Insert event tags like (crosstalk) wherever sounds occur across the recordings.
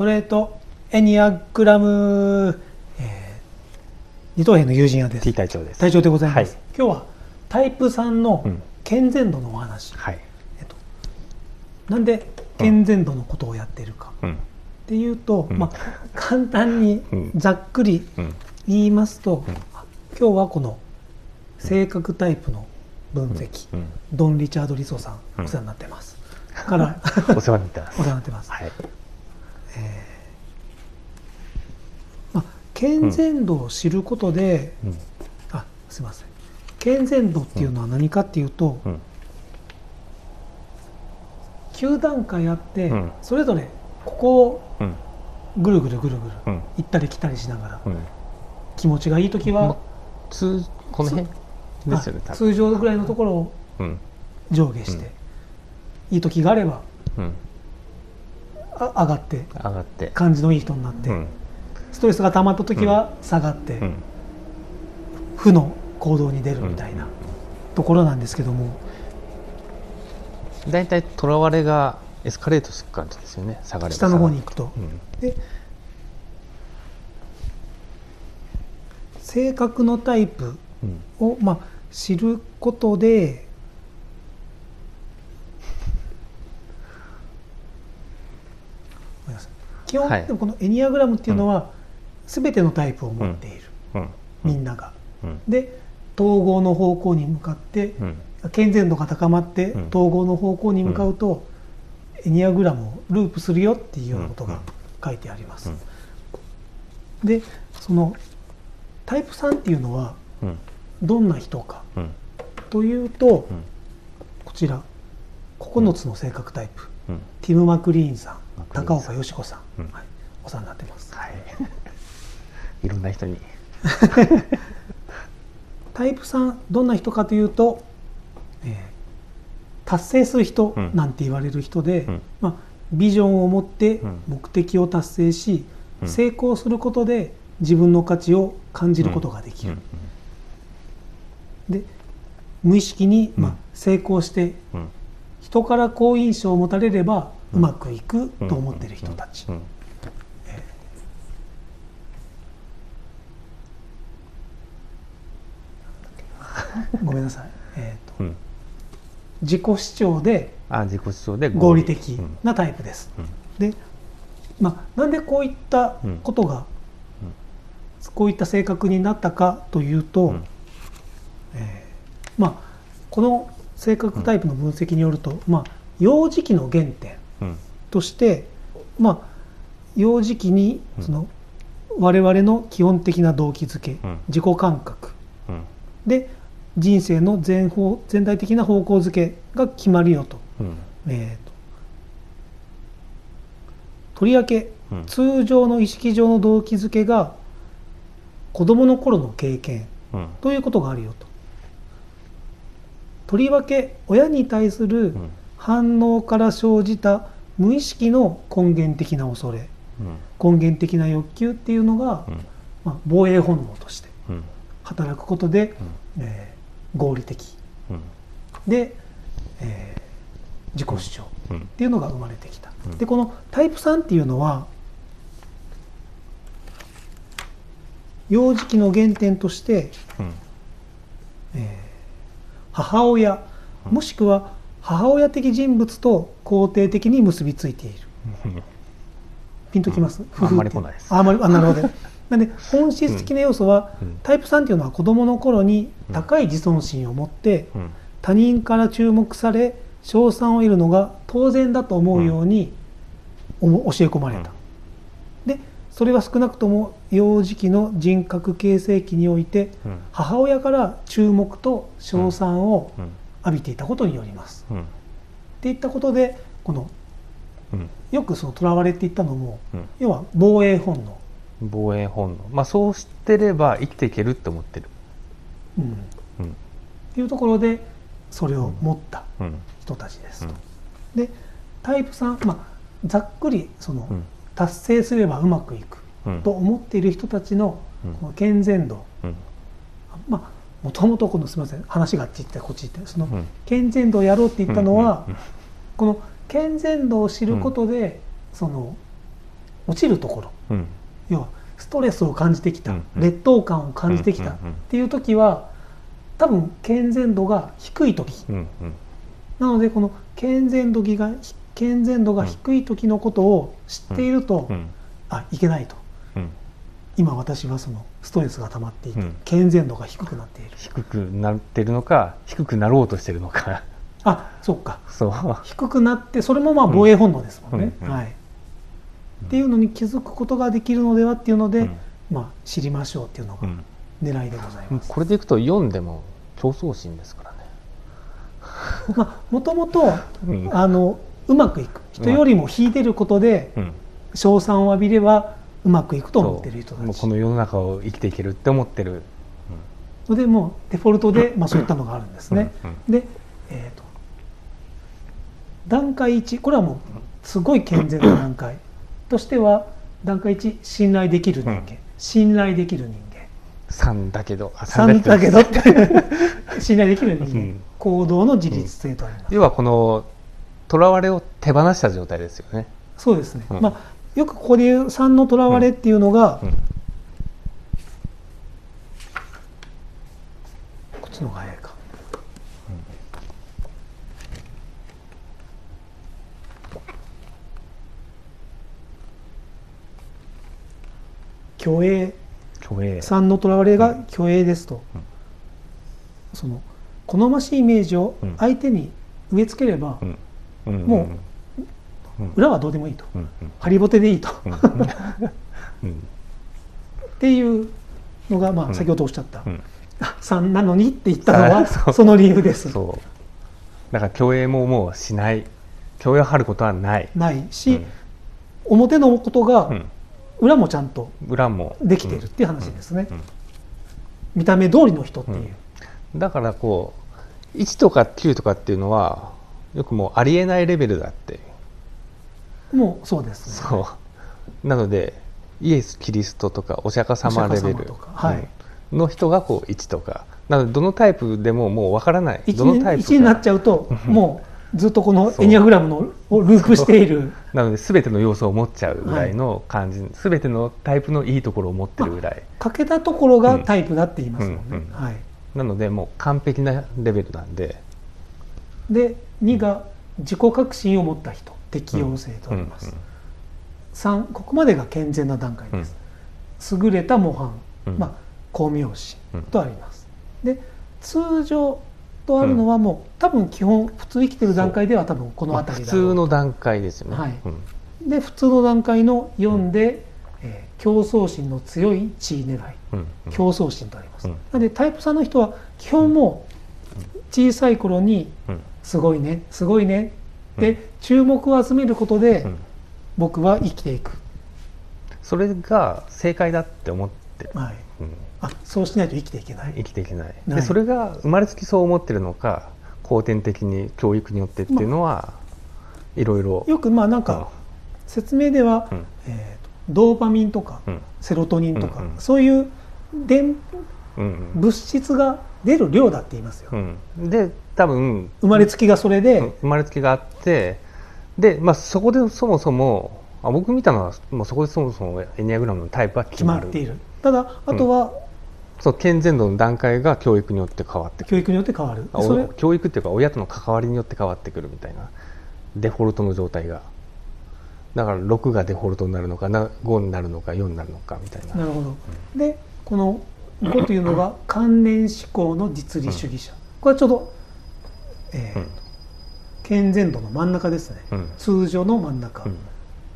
トレートエニアグラム、えー、二等兵の友人屋です。T 隊長です。隊長でございます、はい。今日はタイプ3のうん。健全度のお話、はい。えっと、なんで健全度のことをやっているか。うん。っていうと、うん。まあ、簡単にうん。ざっくりうん。言いますと、うん。今日はこの性格タイプの分析、うん。ドン・リチャード・リソさん、うん。お世話になってます。から (laughs) お世話になってます。(laughs) お世話になってます、はいまあ、健全度を知ることで、うん。あすいません。健全度っていうのは何かっていうと、うん。9段階あって、うん。それぞれここをうん。ぐるぐるぐるぐるうん。行ったり来たりしながらうん。気持ちがいい時はま、通この辺ですよね通常ぐらいのところをうん。上下して、いい時があれば上がって上がって。感じのいい人になって、うん。ストレスが溜まった時は下がって、うん。負の行動に出るみたいなところなんですけども、大体とらわれがエスカレートする感じですよね。下がれば下の方に行くくと、で性格のタイプうん。を、まあ、知ることでごめんなさい基本、はい。でもこのエニアグラムっていうのは、全てのタイプを持っている、うん。みんなが。うん。で統合の方向に向かって、うん。健全度が高まってうん。統合の方向に向かうと、エニアグラムをループするよっていうようなことが書いてあります。でそのタイプ3っていうのはうん。どんな人か。うん。というと、うん。こちら9つの性格タイプ、うん。ティム・マクリーンさん高岡よし子さん、うん。はい、お世話になってます。はい。(laughs) いろんな人に。(laughs) タイプ3どんな人かというと、えー達成する人うん。なんて言われる人で、うん。まあ、ビジョンを持ってうん。目的を達成し、うん。成功することで自分の価値を感じることができる、うん。で無意識に、まあうん、成功してうん。人から好印象を持たれればううんまくいくと思っている人たち、うんごめんなさい、えーとうん。自己主張であ自己主張で合理。的うんなタイプです、うん。で、まあ、なんでこういったことが、こういった性格になったかというと、うん。えーまあ、この性格タイプの分析によると、まあ、幼児期の原点うんとして、まあ、幼児期にうん。その我々の基本的な動機づけ、うん。自己感覚。うん。で人生の全方全体的な方向づけが決まるよと。うん。えーと。とりわけうん。通常の意識上の動機づけが子どもの頃の経験うん。ということがあるよと。とりわけ親に対するうん。反応から生じた無意識の根源的な恐れうん。根源的な欲求っていうのが、うん。まあ、防衛本能としてうん。働くことで、うん。えー合理的。うん。で、えー自己主張うん。っていうのが生まれてきた。うん。でこのタイプ3っていうのは幼児期の原点として、うん。えー母親うん。もしくは母親的人物と肯定的に結びついている。うん。ピンときます、うん。あんまり来ないです。ああんまりあなるほど。(laughs) なんで本質的な要素は、うん。タイプ3っていうのは子どもの頃に高い自尊心を持って、うん。他人から注目され称賛を得るのが当然だと思うように、教え込まれた、でそれは少なくとも幼児期の人格形成期においてうん。母親から注目と称賛をうん浴びていたことによります。うん。っていったことでこのうん。よくその囚われていったのもうん。要は防衛本能、防衛本能。まあそうしてれば生きていけるって思ってる。うん、っうん。ていうところでそれを持ったうん。人たちですと。うん。でタイプ3、まあ、ざっくりその、うん。達成すればうまくいくうん。と思っている人たちのうん。この健全度、うん。まあもともとこのすみません話があっち行ってこっち行ってそのうん。健全度をやろうって言ったのは、うんこの健全度を知ることで、その落ちるところ。うん。要はストレスを感じてきた、劣等感を感じてきたっていう時は多分健全度が低い時。なのでこの健全度が健全度が低い時のことを知っていると、うん。あいけないと。うん今私はそのストレスが溜まっていて、うん。健全度が低くなっている。低くなってるのか低くなろうとしてるのか。あそっか。そう。低くなってそれもまあ防衛本能ですもんね、うんうん。はい、っていうのに気づくことができるのではっていうので、うん。まあ、知りましょうっていうのがうん。狙いでございます。これでいくと読んでも競争心ですからね。まあ、もともとうん。あのうまくいく。人よりも引いてることでうん。称賛を浴びればうまくいくと思ってる人たち。この世の中を生きていけるって思ってる。のでもうデフォルトで、まあ、そういったのがあるんですね。うんうんで、えー、と段階1これはもうすごい健全な段階。としては段階1信頼できる人間、うん。信頼できる人間。3だけど。あ3だけど。って。(laughs) 信頼できる人間、うん。行動の自律性とあります、要はこのとらわれを手放した状態ですよね、そうですね、うん。まあよくここで言う3のとらわれっていうのが、うん。こっちの方が早いか、虚栄虚栄3のとらわれが虚栄ですと、うん。その好ましいイメージをうん。相手に植え付ければ、うん。うん。もうんうん裏はどうでもいいと、うんハリボテでいいと、うん。っうん。(laughs) ていうのが、まあ、うん。先ほどおっしゃった、うん。あ3なのにって言ったのあは (laughs) その理由です。だから虚栄ももうしない。虚栄を張ることはない、ないし、表のことがうん。裏もちゃんと裏も。できているっていう話ですね、うん。うん。見た目通りの人っていう、だからこう1とか9とかっていうのはよくもうありえないレベルだってもうそうですね。そう。なのでイエス・キリストとかお釈迦様レベルはい。うんの人がこう1とかなのでどのタイプでももうわからない。1どのタイプか。になっちゃうともうずっとこのエニアグラムのをループしている。(laughs) なので全ての要素を持っちゃうぐらいの感じ、全てのタイプのいいところを持ってるぐらい。欠けたところがタイプだって言いますもんね、うんうんはい、なのでもう完璧なレベルなんで。で2が自己革新を持った人適応性とあります、3ここまでが健全な段階です、優れた模範、うん。まあ光明心うん。とあります、で通常とあるのはもう、多分基本普通生きてる段階では多分このまあ普辺りだろう通の段階ですよね、はい。うん。で普通の段階の4で、えー競争心の強い地位狙い。うん。うん。競争心とあります、うん。なのでタイプ3の人は基本もう小さい頃にうん。すごいねすごいねで注目を集めることでうん。僕は生きていく、それが正解だって思ってる、はい、うん。あそうしないと生きていけない。生きていけない。でそれが生まれつきそう思ってるのか後天的に教育によってっていうのは、いろいろ。よくまあなんか説明では、うん。えーとドーパミンとかうん。セロトニンとか、そういう電うん物質が出る量だって言いますよ、うん。うんで多分生まれつきがそれで、生まれつきがあってで、まあ、そこでそもそもあ僕見たのはもうそこでそもそもエニアグラムのタイプは決決まっている。ただあとはそう健全度の段階が教育によって変わって教育によって変わる、あそれお教育っていうか親との関わりによって変わってくるみたいな。デフォルトの状態が。だから6がデフォルトになるのかな5になるのか4になるのかみたいな。なるほど。でこの5というのが関連思考の実利主義者、これはちょうど、えーうん。健全度の真ん中ですね、うん。通常の真ん中、うん。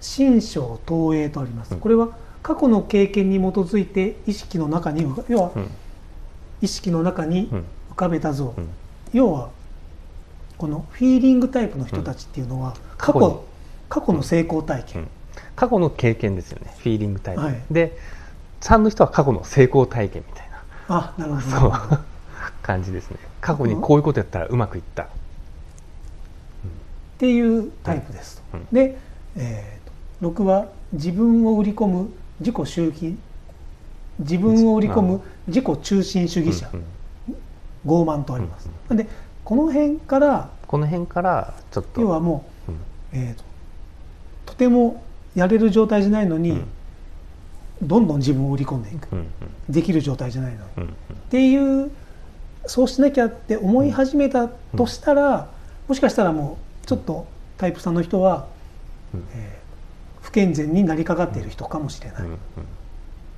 心象投影とあります、うん。これは過去の経験に基づいて意識の中に要はうん。意識の中にうん。浮かべた像、うん。要はこのフィーリングタイプの人たちっていうのは過去,、過去の成功体験、うん。過去の経験ですよね。フィーリングタイプ、はい。で3の人は過去の成功体験みたいな。あなるほど。そう。感じですね。過去にこういうことやったらうまくいった。っていうタイプですと、うん。で、えーと6は自分を売り込む自己周期自分を売り込む自己中心主義者、うんうん。傲慢とあります、うんなんでこの辺からこの辺からちょっと。要はもうん。う、えーととてもやれる状態じゃないのに、うんどんどん自分を売り込んでいく、うんできる状態じゃないの。に、うんうん。っていうそうしなきゃって思い始めたとしたら、もしかしたらもうちょっとタイプさんの人は、うん。えー不健全になりかかっている人かもしれない、うんうん。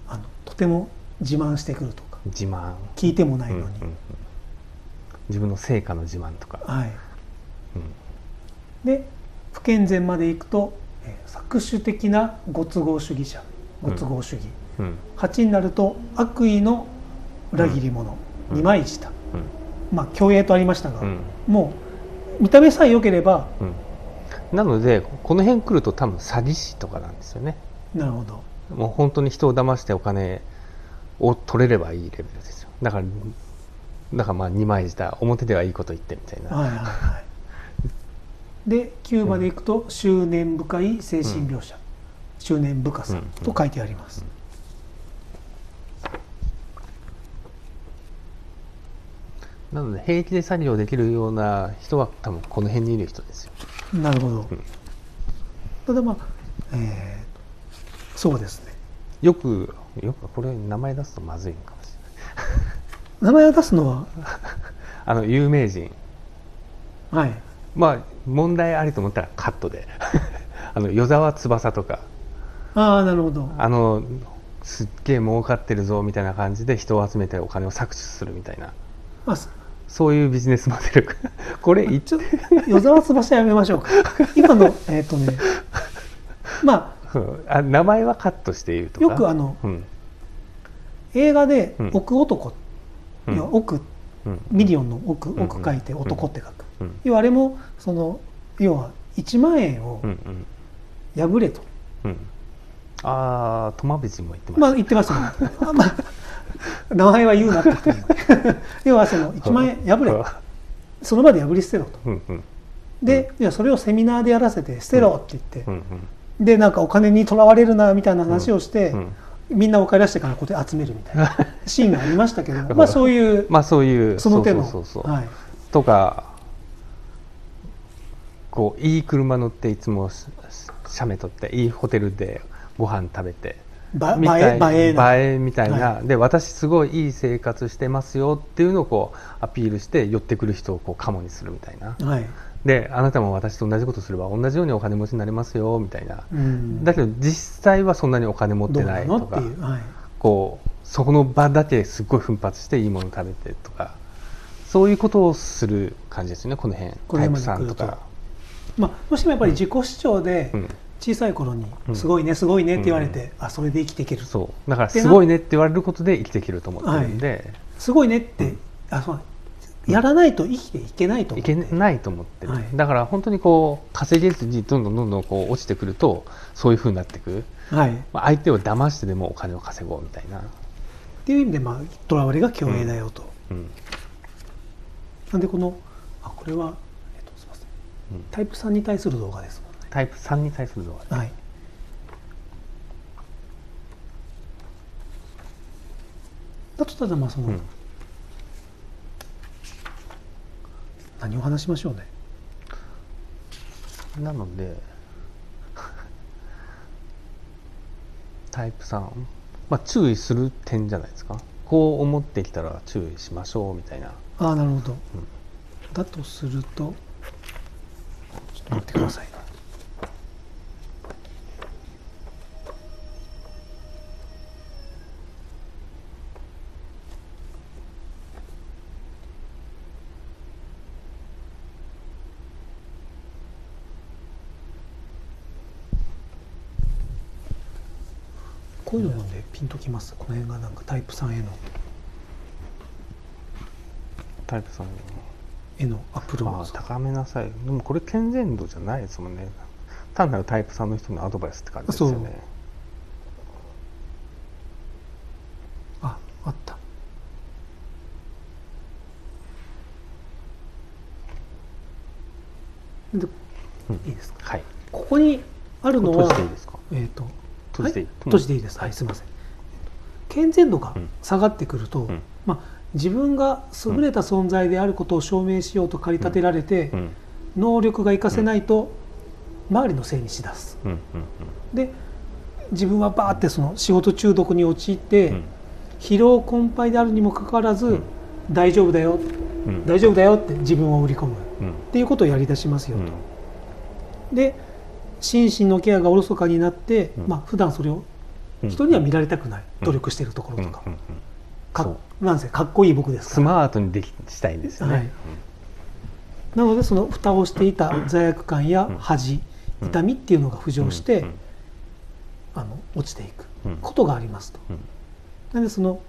あのとても自慢してくるとか。自慢。聞いてもないのに、うんうんうん。自分の成果の自慢とか、はい、うん。で不健全までいくと、えー搾取的なご都合主義者ご都合主義、うん。8になると悪意の裏切り者、うん。二枚舌。うん。まあ虚栄とありましたが、うん。もう見た目さえ良ければうん。なのでこの辺来ると多分詐欺師とかなんですよね。なるほど。もう本当に人を騙してお金を取れればいいレベルですよ。だからだからまあ二枚舌表ではいいこと言ってみたいな、はいはいはい。で9までいくと執念深い精神描写、執念深さと書いてあります、なので平気で作業できるような人は多分この辺にいる人ですよ。なるほど、ん。ただまあえーそうですね。よくよくこれ名前出すとまずいのかもし名前を出すのは？れないあの有名人。はい。まあ問題ありと思ったらカットで。(laughs) あの与沢翼とかああなるほど。あのすっげえ儲かってるぞみたいな感じで人を集めてお金を搾取するみたいな。まあすそういうビジネスモデル (laughs) これ言っちょっと与沢翼やめましょうか。(laughs) 今のえっ、とねまあうん。あ名前はカットして言うとか？よくあのうん。映画でうん「億男」うん。要は億うん。ミリオンの億うん。億書いて男って書く、うん。要はあれもその要は1万円を破れと、うんああ苫米地も言ってました、まあ言ってましたねあまあ名前は言うなって (laughs) 要はその1万円破れ。その場で破り捨てろと。うんうん。で、いやそれをセミナーでやらせて捨てろって言って、うんでなんかお金にとらわれるなみたいな話をして、うんうん。みんなお金出してからここで集めるみたいな (laughs) シーンがありましたけどまあそういう、まあそういうその手のそうそうそうそう。はい、とかこういい車乗っていつもし写メ撮っていいホテルでご飯食べてばみたい映えみたいな、はで私すごいいい生活してますよっていうのをこうアピールして寄ってくる人をこうカモにするみたいな。はい。であなたも私と同じことすれば同じようにお金持ちになれますよみたいな。うん。だけど実際はそんなにお金持ってなとかないのっていう、はい、こうそこの場だけすっごい奮発していいもの食べてとかそういうことをする感じですよねこの辺タイプまで来ると3とか。まあ、どうしてもやっぱり自己主張でうん小さい頃にうん「すごいねすごいね」って言われて、あそれで生きていける。そう。だからすごいねって言われることで生きていけると思ってるんで、すごいねって、あそうやらないと生きていけないと思いって。けないと思ってる、はい。だから本当にこう稼げずにどんどんどんどんこう落ちてくるとそういうふうになっていく、はい、っまあ、相手を騙してでもお金を稼ごうみたいな、ていう意味でまあとらわれが虚栄だよと、うん。なんでこのあこれは、えっと、すみません。うん。タイプ3に対する動画ですタイプ3に対する動画はい。だとしたらまあその、うん。何を話しましょうね。なので (laughs) タイプ3、まあ、注意する点じゃないですか。こう思ってきたら注意しましょうみたいな。ああなるほど、だとするとちょっと待ってくださいこういうの読んでピンときます？この辺がなんかタイプ3への。タイプ3への。アプロまあーチ高めなさい。でもこれ健全度じゃないですもんね。単なるタイプ3の人のアドバイスって感じですよね。ああった。でうん。いいですか？はい。ここにあるの閉はじていいですか？えっ、と閉じていい？はい。閉じていいです。はい。すみません。健全度がうん。下がってくると、うん。まあ自分が優れた存在であることを証明しようと駆り立てられて、うん。能力が活かせないと周りのせいにしだす。うん。うん。で自分はバーってその仕事中毒に陥って、うん。疲労困憊であるにもかかわらず、うん。大丈夫だよ。うん。大丈夫だよって自分を売り込む。っうん。ていうことをやり出しますようん。と、で心身のケアがおろそかになって、うん。まあ普段それをうん。人には見られたくない、うん。努力しているところとか、うんうんかなんせかっこいい僕ですスから。マートにできしたいんですよね、はい。なのでその蓋をしていた罪悪感やうん。恥、うん。痛みっていうのが浮上して、うん。あの落ちていくうん。ことがありますと。うん。なのでその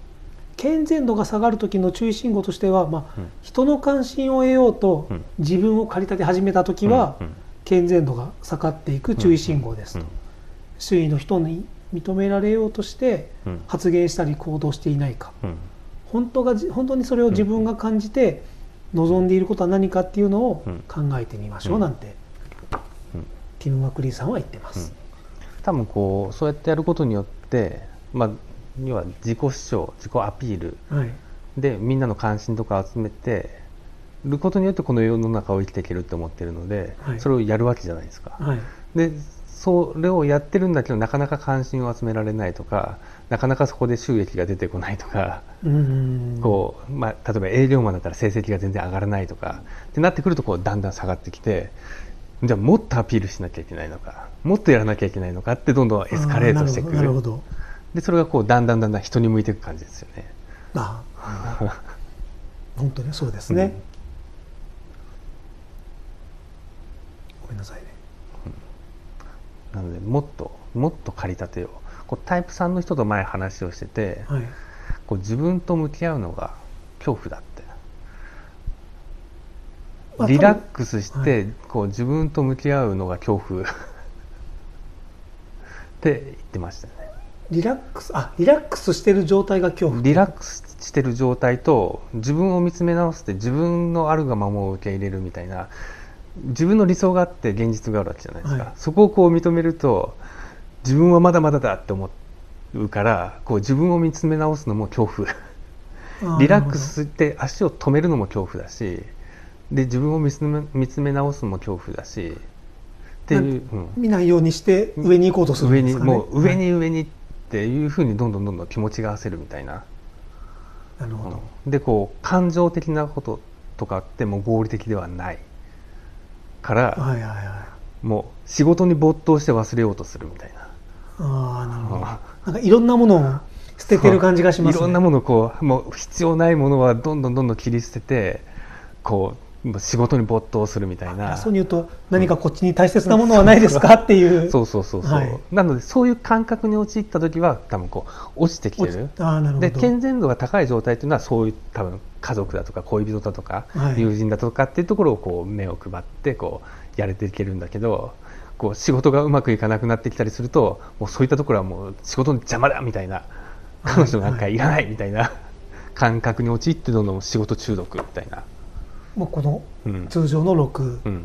健全度が下がる時の注意信号としては、まあうん。人の関心を得ようとうん。自分を駆り立て始めた時は、うん健全度が下がっていく注意信号ですと、うん。周囲の人に認められようとしてうん。発言したり行動していないか。うん。本当がじ本当にそれを自分が感じて望んでいることは何かっていうのをうん。考えてみましょうなんて、うん。ティム・マクリーさんは言ってます。多分こうそうやってやることによって、まあ、要は自己主張自己アピールはい。でみんなの関心とかを集めてることによってこの世の中を生きていけるって思ってるので、はい。それをやるわけじゃないですか。はい。でそれをやってるんだけどなかなか関心を集められないとかなかなかそこで収益が出てこないとか、こうまあ、例えば営業マンだったら成績が全然上がらないとかってなってくるとこうだんだん下がってきてじゃあもっとアピールしなきゃいけないのかもっとやらなきゃいけないのかってどんどんエスカレートしていくあなるほど。でそれがこうだんだんだんだん人に向いていく感じですよね。どあ本当にそうですね、ごめんなさいねなのでもっともっと駆り立てよう。こうタイプ3の人と前話をしてて、はい。こう自分と向き合うのが恐怖だって。まあリラックスしはてこう自分と向き合うのが恐怖。(laughs) って言ってましたよね。リラックスあリラックスしてる状態が恐怖。リラックスしてる状態と自分を見つめ直して自分のあるがままを受け入れるみたいな自分の理想があって現実があるわけじゃないですか、はい。そこをこう認めると自分はまだまだだって思うからこう自分を見つめ直すのも恐怖。リラックスして足を止めるのも恐怖だしで自分を見つめ見つめ直すのも恐怖だしっていう、うん。見ないようにして上に行こうとするん上にですかね。もう上にはい上にっていうふうにどんどんどんどん気持ちが焦るみたいな、なるほど、うん。でこう感情的なこととかってもう合理的ではないから、はいはいはい。もう仕事に没頭して忘れようとするみたいな。ああなるほど。うん。なんかいろんなものを捨ててる感じがしますね。いろんなものをこうもう必要ないものはどんどんどんどん切り捨ててこう仕事に没頭するみたいな。そうに言うと何かこっちに大切なものはないですか？っていう。(laughs) そうそうそうそう、はい。なのでそういう感覚に陥った時は多分こう落ちてきてる。ああなるほど。で健全度が高い状態っていうのはそういう多分家族だとか恋人だとか、はい。友人だとかっていうところをこう目を配ってこうやれていけるんだけどこう仕事がうまくいかなくなってきたりするともうそういったところはもう仕事の邪魔だみたいな。彼女なんかいらないみたいな。感覚に陥ってどんどん仕事中毒みたいな、もうこのうん。通常の6、うんうん、っ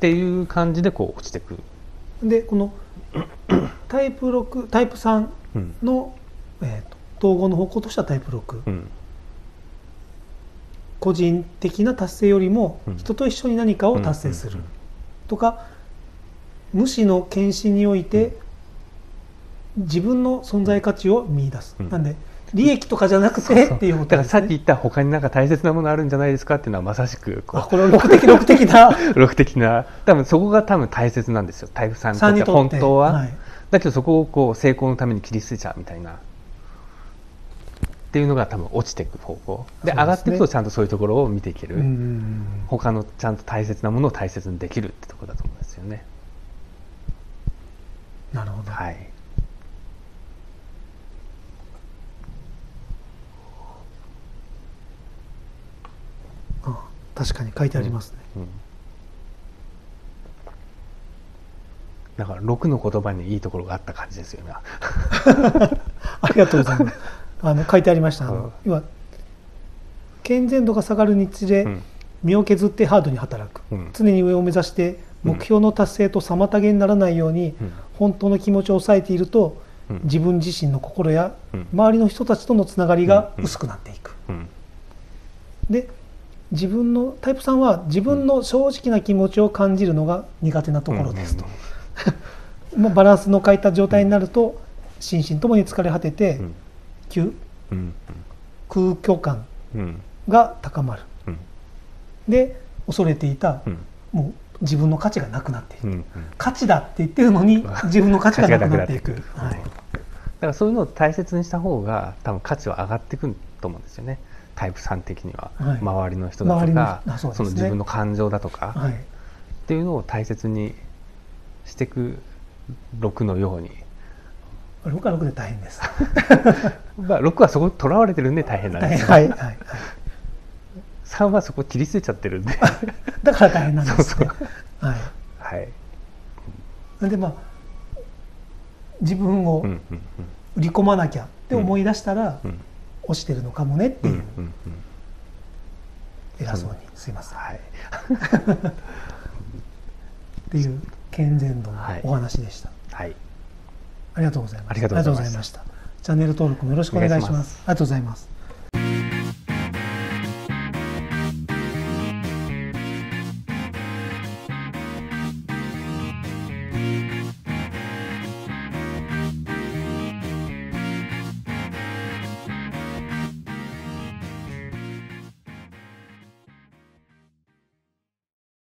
ていう感じでこう落ちてく。る。でこの (clears throat) タイプ6タイプ3うん。の、えーと統合の方向としてはタイプ6、うん。個人的な達成よりもうん。人と一緒に何かを達成する。とか無視の検視において自分の存在価値を見出す、うん。なんで利益とかじゃなくてっていうだからさっき言った他になんか大切なものあるんじゃないですかっていうのはまさしくこう。あこれは6的6的な。(laughs) 6的な。多分そこが多分大切なんですよ。タイプ3 3にとって。本当は、はい。だけどそこをこう成功のために切り捨てちゃうみたいな。っていうのが多分落ちていく方向。でね。上がっていくとちゃんとそういうところを見ていける、他のちゃんと大切なものを大切にできるってところだと思うんですよね。なるほど、はいあ確かに書いてありますね、うん。だから6の言葉にいいところがあった感じですよ今 (laughs) ありがとうございます。あの書いてありました。あの、うん。要は健全度が下がるにつれ、うん。身を削ってハードに働く、うん。常に上を目指して目標の達成と妨げにならないように、うん。本当の気持ちを抑えていると、うん。自分自身の心やうん。周りの人たちとのつながりが薄くなっていく、うん。で自分のタイプ3は自分の正直な気持ちを感じるのが苦手なところですと、(laughs) まあバランスの欠いた状態になると心身ともに疲れ果てて、うん。急うん。空虚感うん。が高まる。うん。で恐れていた、うん。もう自分の価値がなくなっていく、うんうん。価値だって言ってるのに (laughs) 自分の価値がなくなっていく。価値がなくなっていく。はい、だからそういうのを大切にした方が多分価値は上がってくると思うんですよねタイプ3的には、はい。周りの人だとかそね。その自分の感情だとか、はい、っていうのを大切にしていく6のように、6は6で大変です。(laughs) まあ、6はそこにとらわれてるんで大変なん大です。はいはいはい。3はそこ切り捨てちゃってるんで。だから大変なんですね。(laughs) そうはい。はい、なんでまあ自分をうんうん。売り込まなきゃって思い出したら、うんうん押してるのかもねってう。んいう、偉そうに。すいません。っはい。(laughs) ていう健全度のはいお話でした、はい。ありがとうございます。ありがとうございました。チャンネル登録もよろしくお願いします。ありがとうございます